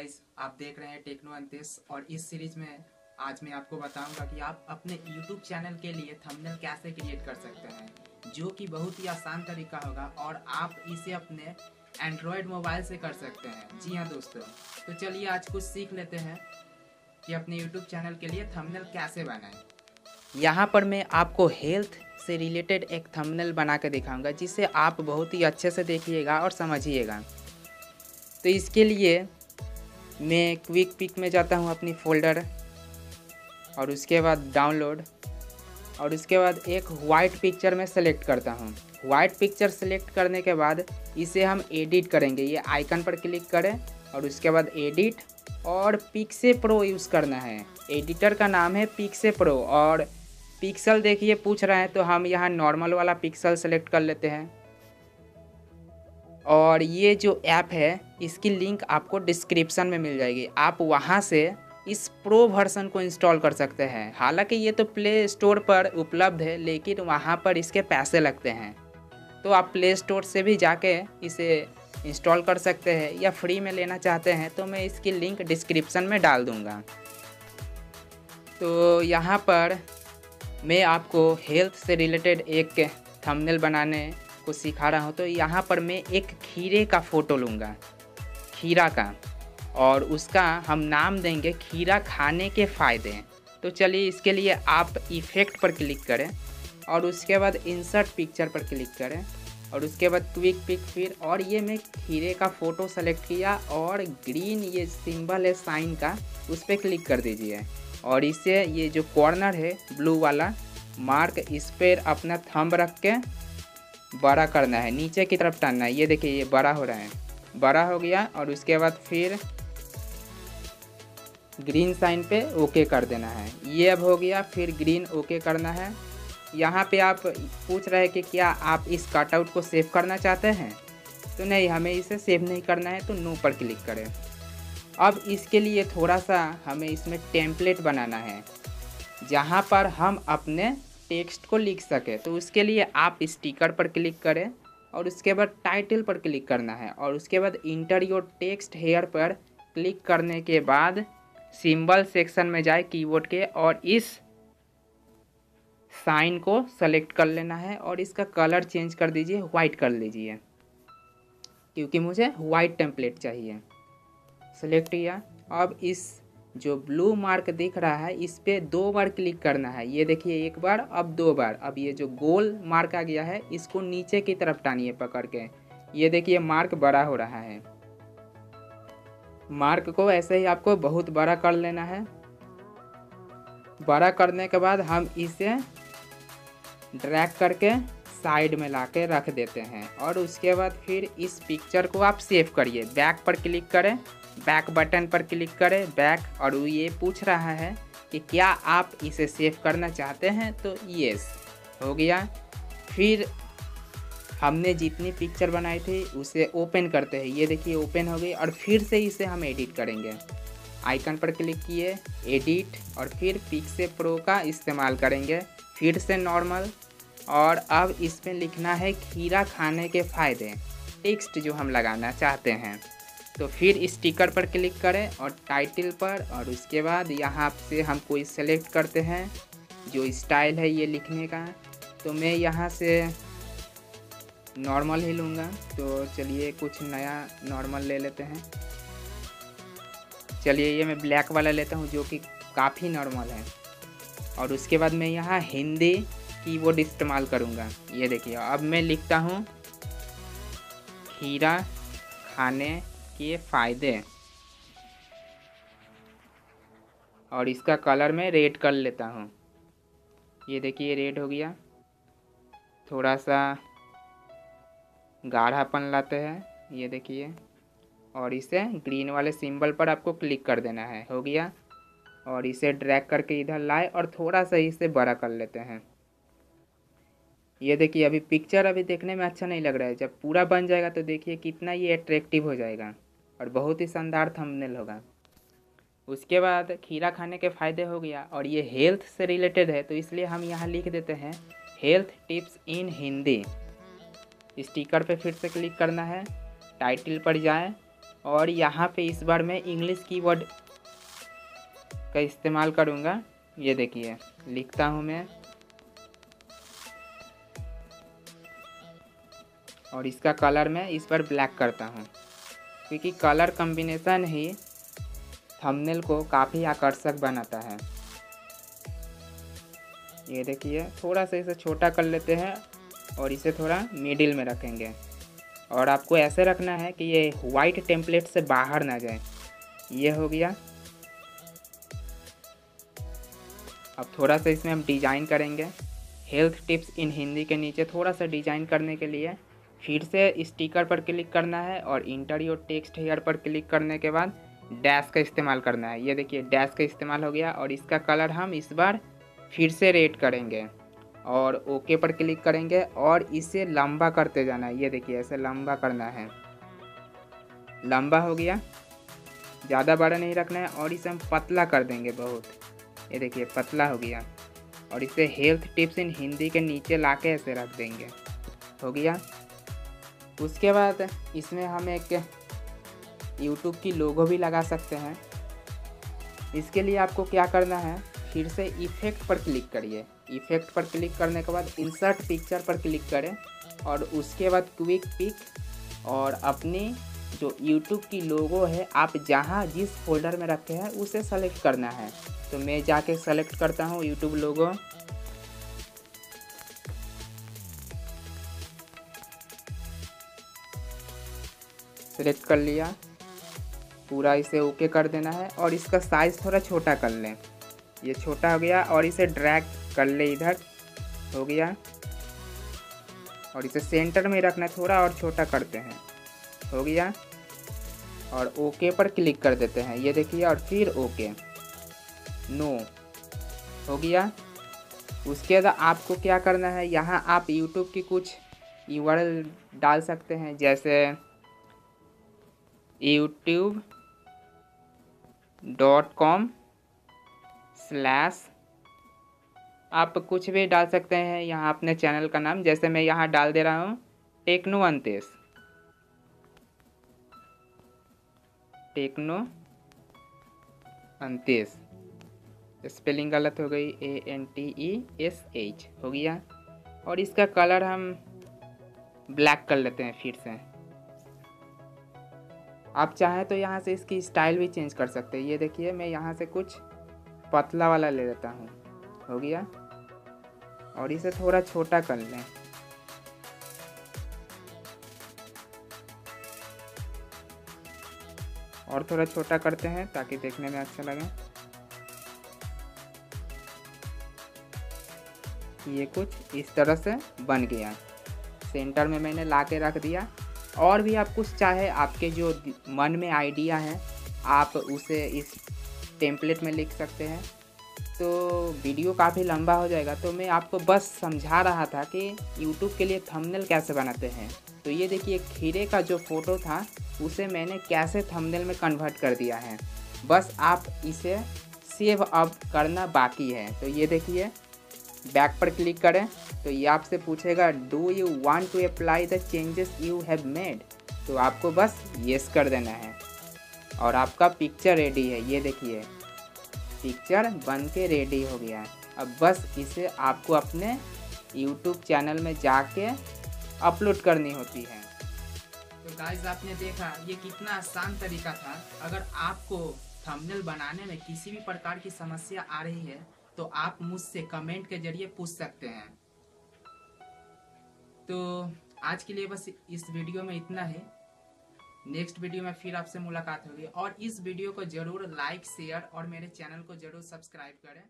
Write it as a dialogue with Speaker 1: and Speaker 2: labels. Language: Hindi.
Speaker 1: टेक्नो अंतेश और इस सीरीज़ में आज मैं आपको बताऊँगा कि आप अपने YouTube चैनल के लिए थंबनेल कैसे क्रिएट कर सकते हैं, जो कि बहुत ही आसान तरीका होगा और आप इसे अपने एंड्रॉयड मोबाइल से कर सकते हैं। जी हाँ दोस्तों तो चलिए आज कुछ सीख लेते हैं कि अपने यूट्यूब चैनल के लिए थंबनेल कैसे बनाएँ। यहाँ पर मैं आपको हेल्थ से रिलेटेड एक थंबनेल बना के दिखाऊँगा, जिसे आप बहुत ही अच्छे से देखिएगा और समझिएगा। तो इसके लिए मैं क्विक पिक में जाता हूँ अपनी फ़ोल्डर और उसके बाद डाउनलोड और उसके बाद एक वाइट पिक्चर में सेलेक्ट करता हूँ। वाइट पिक्चर सेलेक्ट करने के बाद इसे हम एडिट करेंगे। ये आइकन पर क्लिक करें और उसके बाद एडिट और पिक्से प्रो यूज़ करना है। एडिटर का नाम है पिक्से प्रो और पिक्सल देखिए पूछ रहे हैं तो हम यहाँ नॉर्मल वाला पिक्सल सेलेक्ट कर लेते हैं। और ये जो ऐप है, इसकी लिंक आपको डिस्क्रिप्शन में मिल जाएगी। आप वहाँ से इस प्रो वर्सन को इंस्टॉल कर सकते हैं। हालाँकि ये तो प्ले स्टोर पर उपलब्ध है, लेकिन वहाँ पर इसके पैसे लगते हैं। तो आप प्ले स्टोर से भी जाके इसे इंस्टॉल कर सकते हैं या फ्री में लेना चाहते हैं तो मैं इसकी लिंक डिस्क्रिप्शन में डाल दूँगा। तो यहाँ पर मैं आपको हेल्थ से रिलेटेड एक थंबनेल बनाने को सिखा रहा हूँ तो यहाँ पर मैं एक खीरे का फ़ोटो लूँगा। खीरा का। और उसका हम नाम देंगे खीरा खाने के फ़ायदे। तो चलिए इसके लिए आप इफ़ेक्ट पर क्लिक करें और उसके बाद इंसर्ट पिक्चर पर क्लिक करें और उसके बाद क्विक पिक फिर और ये मैं खीरे का फ़ोटो सेलेक्ट किया और ग्रीन ये सिंबल है साइन का, उस पर क्लिक कर दीजिए। और इसे ये जो कॉर्नर है ब्लू वाला मार्क इस पर अपना थंब रख के बड़ा करना है, नीचे की तरफ़ टानना है। ये देखिए, ये बड़ा हो रहा है। बड़ा हो गया और उसके बाद फिर ग्रीन साइन पे ओके कर देना है। ये अब हो गया, फिर ग्रीन ओके करना है। यहाँ पे आप पूछ रहे हैं कि क्या आप इस कटआउट को सेव करना चाहते हैं? तो नहीं, हमें इसे सेव नहीं करना है तो नो पर क्लिक करें। अब इसके लिए थोड़ा सा हमें इसमें टेम्पलेट बनाना है। जहाँ पर हम अपने टेक्स्ट को लिख सके। तो उसके लिए आप स्टिकर पर क्लिक करें और उसके बाद टाइटल पर क्लिक करना है। और उसके बाद इंटर योर टेक्स्ट हेयर पर क्लिक करने के बाद सिंबल सेक्शन में जाए कीबोर्ड के और इस साइन को सेलेक्ट कर लेना है और इसका कलर चेंज कर दीजिए वाइट कर लीजिए। क्योंकि मुझे वाइट टेम्पलेट चाहिए। सेलेक्ट किया अब इस जो ब्लू मार्क दिख रहा है, इस पर दो बार क्लिक करना है। ये देखिए, एक बार, अब दो बार। अब ये जो गोल मार्क आ गया है, इसको नीचे की तरफ़ टानिए पकड़ के। ये देखिए मार्क बड़ा हो रहा है। मार्क को ऐसे ही आपको बहुत बड़ा कर लेना है। बड़ा करने के बाद हम इसे ड्रैग करके साइड में ला रख देते हैं। और उसके बाद फिर इस पिक्चर को आप सेव करिए। बैक पर क्लिक करें। बैक बटन पर क्लिक करें, बैक, और वो ये पूछ रहा है कि क्या आप इसे सेव करना चाहते हैं? तो यस हो गया। फिर हमने जितनी पिक्चर बनाई थी, उसे ओपन करते हैं। ये देखिए ओपन हो गई, और फिर से इसे हम एडिट करेंगे। आइकन पर क्लिक किए एडिट और फिर पिक्से प्रो का इस्तेमाल करेंगे। फिर से नॉर्मल और अब इसमें लिखना है खीरा खाने के फ़ायदे। टेक्स्ट जो हम लगाना चाहते हैं। तो फिर स्टिकर पर क्लिक करें और टाइटल पर और उसके बाद यहाँ से हम कोई सेलेक्ट करते हैं, जो स्टाइल है ये लिखने का। तो मैं यहाँ से नॉर्मल ही लूँगा। तो चलिए कुछ नया नॉर्मल ले लेते हैं। चलिए ये मैं ब्लैक वाला लेता हूँ, जो कि काफ़ी नॉर्मल है। और उसके बाद मैं यहाँ हिंदी कीबोर्ड इस्तेमाल करूँगा। ये देखिए, अब मैं लिखता हूँ खीरा खाने के फ़ायदे और इसका कलर मैं रेड कर लेता हूँ। ये देखिए रेड हो गया। थोड़ा सा गाढ़ापन लाते हैं, ये देखिए। और इसे ग्रीन वाले सिंबल पर आपको क्लिक कर देना है। हो गया। और इसे ड्रैग करके इधर लाए और थोड़ा सा इसे बड़ा कर लेते हैं। ये देखिए, अभी पिक्चर अभी देखने में अच्छा नहीं लग रहा है। जब पूरा बन जाएगा तो देखिए कितना ये अट्रैक्टिव हो जाएगा। और बहुत ही शानदार थंबनेल होगा। उसके बाद खीरा खाने के फ़ायदे हो गया और ये हेल्थ से रिलेटेड है तो इसलिए हम यहाँ लिख देते हैं health tips in Hindi sticker पे फिर से क्लिक करना है टाइटल पर जाएँ और यहाँ पे इस बार मैं इंग्लिश कीवर्ड का इस्तेमाल करूँगा। ये देखिए, लिखता हूँ मैं। और इसका कलर मैं इस पर ब्लैक करता हूँ। क्योंकि कलर कम्बिनेशन ही थंबनेल को काफ़ी आकर्षक बनाता है। ये देखिए, थोड़ा सा इसे छोटा कर लेते हैं और इसे थोड़ा मिडिल में रखेंगे। और आपको ऐसे रखना है कि ये वाइट टेम्पलेट से बाहर ना जाए। ये हो गया। अब थोड़ा सा इसमें हम डिज़ाइन करेंगे। हेल्थ टिप्स इन हिंदी के नीचे थोड़ा सा डिज़ाइन करने के लिए। फिर से स्टिकर पर क्लिक करना है और इंटरव्यू टेक्स्ट हेयर पर क्लिक करने के बाद डैश का इस्तेमाल करना है। ये देखिए डैश का इस्तेमाल हो गया और इसका कलर हम इस बार फिर से रेड करेंगे और ओके पर क्लिक करेंगे और इसे लंबा करते जाना है। ये देखिए, ऐसे लंबा करना है। लंबा हो गया। ज़्यादा बड़ा नहीं रखना है और इसे हम पतला कर देंगे बहुत। ये देखिए, पतला हो गया। और इसे हेल्थ टिप्स इन हिंदी के नीचे ला के ऐसे रख देंगे। हो गया। उसके बाद इसमें हम एक यूट्यूब की लोगो भी लगा सकते हैं। इसके लिए आपको क्या करना है, फिर से इफ़ेक्ट पर क्लिक करिए। इफ़ेक्ट पर क्लिक करने के बाद इंसर्ट पिक्चर पर क्लिक करें और उसके बाद क्विक पिक और अपनी जो यूट्यूब की लोगो है, आप जहाँ जिस फोल्डर में रखे हैं, उसे सेलेक्ट करना है। तो मैं जाके सेलेक्ट करता हूँ यूट्यूब लोगो सेलेक्ट कर लिया। पूरा इसे ओके कर देना है और इसका साइज़ थोड़ा छोटा कर लें। ये छोटा हो गया और इसे ड्रैग कर ले इधर। हो गया। और इसे सेंटर में रखना थोड़ा और छोटा करते हैं। हो गया। और ओके पर क्लिक कर देते हैं। ये देखिए और फिर ओके नो हो गया। उसके बाद आपको क्या करना है? यहाँ आप यूट्यूब की कुछ यू डाल सकते हैं, जैसे यूट्यूब डॉट कॉम स्लैश आप कुछ भी डाल सकते हैं। यहाँ अपने चैनल का नाम, जैसे मैं यहाँ डाल दे रहा हूँ techno Antesh techno Antesh spelling गलत हो गई A N T E S H हो गया। और इसका कलर हम ब्लैक कर लेते हैं फिर से। आप चाहें तो यहाँ से इसकी स्टाइल भी चेंज कर सकते हैं। ये देखिए, मैं यहाँ से कुछ पतला वाला ले लेता हूँ। हो गया? और इसे थोड़ा छोटा कर लें। और थोड़ा छोटा करते हैं ताकि देखने में अच्छा लगे। ये कुछ इस तरह से बन गया। सेंटर में मैंने ला के रख दिया। और भी आप कुछ चाहे आपके जो मन में आइडिया है, आप उसे इस टेम्पलेट में लिख सकते हैं। तो वीडियो काफ़ी लंबा हो जाएगा तो मैं आपको बस समझा रहा था कि यूट्यूब के लिए थंबनेल कैसे बनाते हैं। तो ये देखिए, खीरे का जो फ़ोटो था, उसे मैंने कैसे थंबनेल में कन्वर्ट कर दिया है। बस आप इसे सेव अब करना बाकी है। तो ये देखिए बैक पर क्लिक करें। तो ये आपसे पूछेगा do you want to apply the changes you have made तो आपको बस येस कर देना है। और आपका पिक्चर रेडी है। ये देखिए पिक्चर बन के रेडी हो गया है। अब बस इसे आपको अपने यूट्यूब चैनल में जाके अपलोड करनी होती है। तो गाइज़ आपने देखा, ये कितना आसान तरीका था। अगर आपको थंबनेल बनाने में किसी भी प्रकार की समस्या आ रही है तो आप मुझसे कमेंट के ज़रिए पूछ सकते हैं। तो आज के लिए बस इस वीडियो में इतना है। नेक्स्ट वीडियो में फिर आपसे मुलाकात होगी। और इस वीडियो को ज़रूर लाइक शेयर और मेरे चैनल को ज़रूर सब्सक्राइब करें।